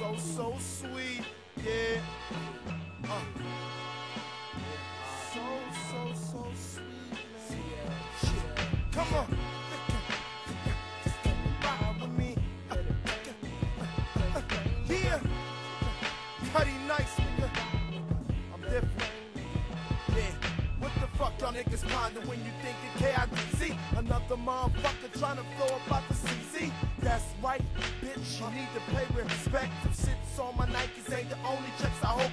so, so sweet. Yeah. Uh. So, so, so sweet, man. Come on. Ride. Yeah. Cuddy nice, nigga. I'm different. Yeah. What the fuck y'all niggas ponder when you think it KIDZ? Another motherfucker trying to flow about the CZ. That's right, bitch. You need to pay respect. Shits on my Nikes ain't the only checks I hope